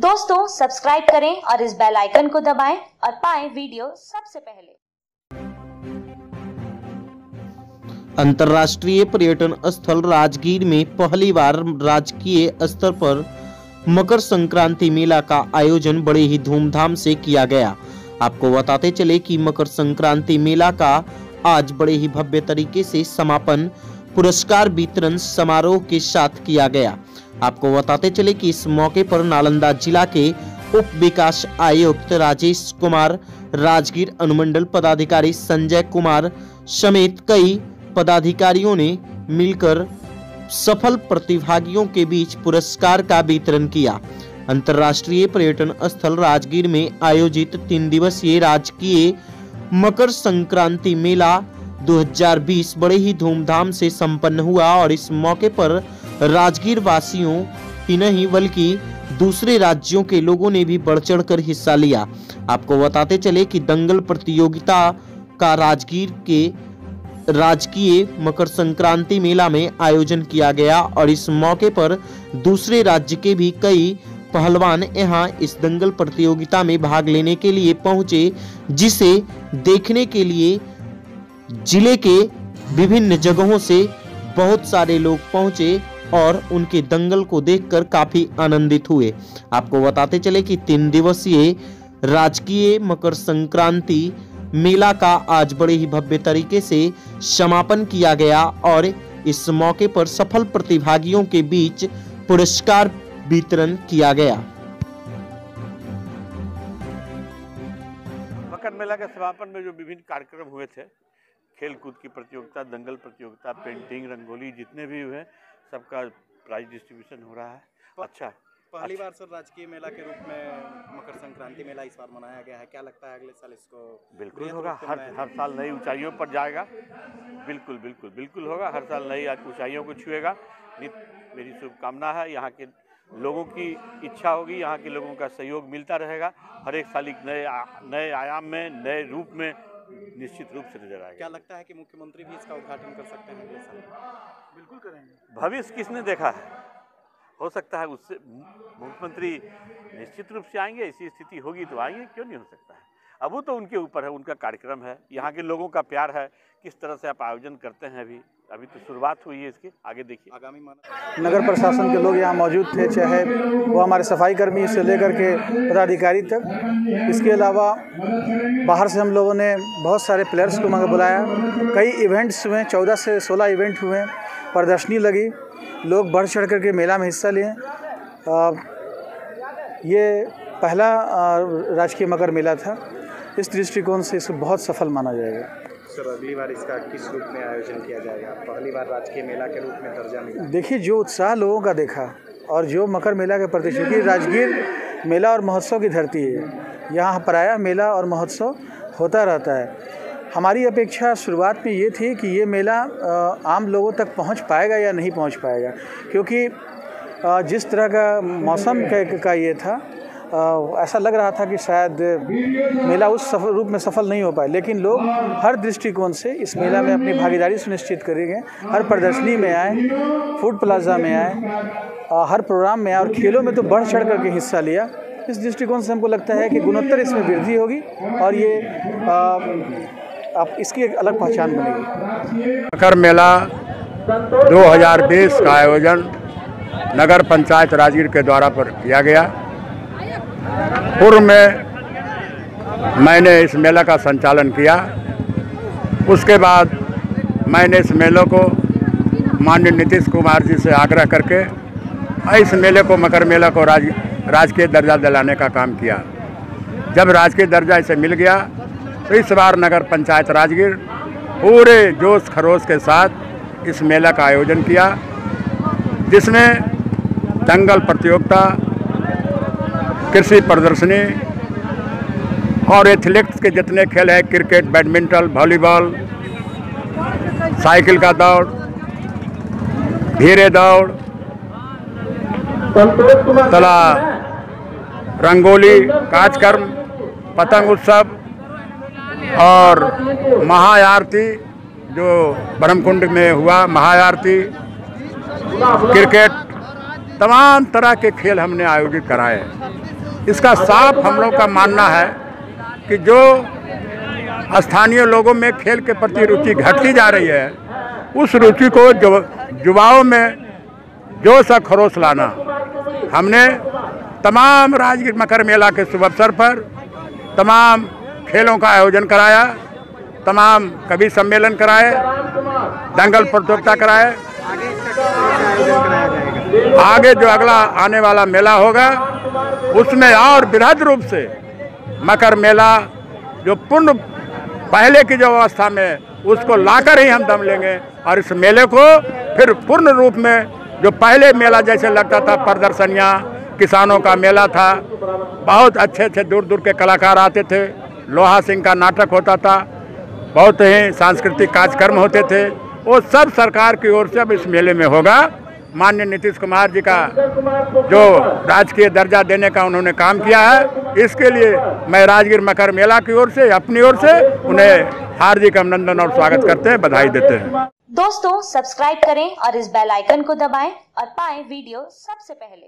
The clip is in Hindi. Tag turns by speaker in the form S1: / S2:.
S1: दोस्तों सब्सक्राइब करें और इस बेल आइकन को दबाएँ और पाएँ वीडियो सबसे पहले।
S2: अंतर्राष्ट्रीय पर्यटन स्थल राजगीर में पहली बार राजकीय स्तर पर मकर संक्रांति मेला का आयोजन बड़े ही धूमधाम से किया गया। आपको बताते चले कि मकर संक्रांति मेला का आज बड़े ही भव्य तरीके से समापन पुरस्कार वितरण समारोह के साथ किया गया। आपको बताते चले कि इस मौके पर नालंदा जिला के उप विकास आयुक्त राजेश कुमार, राजगीर अनुमंडल पदाधिकारी संजय कुमार समेत कई पदाधिकारियों ने मिलकर सफल प्रतिभागियों के बीच पुरस्कार का वितरण किया। अंतर्राष्ट्रीय पर्यटन स्थल राजगीर में आयोजित तीन दिवसीय राजकीय मकर संक्रांति मेला 2020 बड़े ही धूमधाम से संपन्न हुआ और इस मौके पर राजगीर वासियों ही नहीं, बल्कि दूसरे राज्यों के लोगों ने भी बढ़ चढ़ कर हिस्सा लिया। आपको बताते चले कि दंगल प्रतियोगिता का राजगीर के राजकीय मकर संक्रांति मेला में आयोजन किया गया और इस मौके पर दूसरे राज्य के भी कई पहलवान यहाँ इस दंगल प्रतियोगिता में भाग लेने के लिए पहुँचे, जिसे देखने के लिए ज़िले के विभिन्न जगहों से बहुत सारे लोग पहुँचे। और उनके दंगल को देखकर काफ़ी आनंदित हुए। आपको बताते चले कि तीन दिवसीय राजकीय मकर संक्रांति मेला का आज बड़े ही भव्य तरीके से समापन किया गया और इस मौके पर सफल प्रतिभागियों के बीच पुरस्कार वितरण किया गया।
S3: मकर मेला के समापन में जो विभिन्न कार्यक्रम हुए थे खेल कूद की प्रतियोगिता, दंगल प्रतियोगिता, पेंटिंग, रंगोली, जितने भी हुए सबका प्राइज डिस्ट्रीब्यूशन हो रहा है। अच्छा
S4: पहली बार सर राजकीय मेला के रूप में मकर संक्रांति मेला इस बार मनाया गया है। क्या लगता है अगले साल इसको
S3: बिल्कुल होगा। हर हर साल नई ऊंचाइयों पर जाएगा। बिल्कुल बिल्कुल बिल्कुल होगा। हर साल नई ऊंचाइयों को छुएगा। मेरी शुभकामना है। यहाँ के लोगों की इच्छा होगी। यहाँ के लोगों का सहयोग मिलता रहेगा। हर एक साल एक नए नए आयाम में नए रूप में निश्चित रूप से नज़र आएगा
S4: क्या लगता है कि मुख्यमंत्री भी इसका उद्घाटन कर सकते हैं? अगले साल बिल्कुल करेंगे।
S3: भविष्य किसने देखा है? हो सकता है उससे मुख्यमंत्री निश्चित रूप से आएँगे ऐसी स्थिति होगी तो आएँगे क्यों नहीं हो सकता है? अब वो तो उनके ऊपर है उनका कार्यक्रम है यहाँ के लोगों का प्यार है किस तरह से आप आयोजन करते हैं अभी? अभी तो शुरुआत हुई है इसकी आगे देखिए।
S4: आगामी माना
S5: नगर प्रशासन के लोग यहाँ मौजूद थे चाहे वो हमारे सफ़ाई कर्मी से लेकर के पदाधिकारी तक। इसके अलावा बाहर से हम लोगों ने बहुत सारे प्लेयर्स को मगर बुलाया। कई इवेंट्स हुए चौदह से सोलह इवेंट हुए प्रदर्शनी लगी। लोग बढ़ चढ़ करके मेला में हिस्सा लिए। ये पहला राजकीय मकर मेला था। इस दृष्टिकोण से इसे बहुत सफल माना जाएगा।
S4: सर अगली बार इसका किस रूप में आयोजन किया जाएगा? पहली बार राजकीय मेला के रूप में दर्जा मिला।
S5: देखिए जो उत्साह लोगों का देखा और जो मकर मेला के प्रति क्योंकि राजगीर मेला और महोत्सव की धरती है यहाँ प्रायः मेला और महोत्सव होता रहता है। हमारी अपेक्षा शुरुआत में ये थी कि ये मेला आम लोगों तक पहुँच पाएगा या नहीं पहुँच पाएगा क्योंकि जिस तरह का मौसम का, ये था ऐसा लग रहा था कि शायद मेला उस सफल रूप में सफल नहीं हो पाए लेकिन लोग हर दृष्टिकोण से इस मेला में अपनी भागीदारी सुनिश्चित करेंगे हर प्रदर्शनी में आए, फ़ूड प्लाजा में आए हर प्रोग्राम में आए, और खेलों में तो बढ़ चढ़ करके हिस्सा लिया। इस दृष्टिकोण से हमको लगता है कि गुणोत्तर इसमें वृद्धि होगी, और ये अब इसकी एक अलग पहचान बनेगी।
S6: मकर मेला 2020 का आयोजन नगर पंचायत राजगीर के द्वारा पर किया गया। पूर्व में मैंने इस मेला का संचालन किया। उसके बाद मैंने इस मेले को माननीय नीतीश कुमार जी से आग्रह करके इस मेले को, मकर मेला को राज, राजकीय दर्जा दिलाने का काम किया। जब राजकीय दर्जा इसे मिल गया तो इस बार नगर पंचायत राजगीर पूरे जोश खरोश के साथ इस मेला का आयोजन किया, जिसमें दंगल प्रतियोगिता कृषि प्रदर्शनी और एथलेटिक्स के जितने खेल हैं क्रिकेट बैडमिंटन वॉलीबॉल साइकिल का दौड़ धीरे दौड़ तला, रंगोली, कार्यक्रम, पतंग उत्सव और महाआरती जो ब्रह्मकुंड में हुआ, महाआरती क्रिकेट तमाम तरह के खेल हमने आयोजित कराए इसका साफ़ हम लोग का मानना है कि जो स्थानीय लोगों में खेल के प्रति रुचि घटती जा रही है, उस रुचि को युवाओं में जोश और खरोश लाना। हमने तमाम राजगीर मकर मेला के शुभ अवसर पर तमाम खेलों का आयोजन कराया, तमाम कवि सम्मेलन कराए, दंगल प्रतियोगिता कराए। आगे जो अगला आने वाला मेला होगा उसमें और बृहद रूप से मकर मेला, जो पूर्ण पहले की जो अवस्था में उसको लाकर ही हम दम लेंगे और इस मेले को फिर पूर्ण रूप में जो पहले मेला जैसे लगता था, प्रदर्शनियाँ, किसानों का मेला था, बहुत अच्छे अच्छे दूर दूर के कलाकार आते थे, लोहा सिंह का नाटक होता था, बहुत ही सांस्कृतिक कार्यक्रम होते थे, वो सब सरकार की ओर से अब इस मेले में होगा। माननीय नीतीश कुमार जी का जो राजकीय दर्जा देने का उन्होंने काम किया है इसके लिए मैं राजगीर मकर मेला की ओर से अपनी ओर से उन्हें हार्दिक अभिनंदन और स्वागत करते हैं बधाई देते हैं।
S1: दोस्तों सब्सक्राइब करें और इस बेल आइकन को दबाएँ और पाएँ वीडियो सबसे पहले।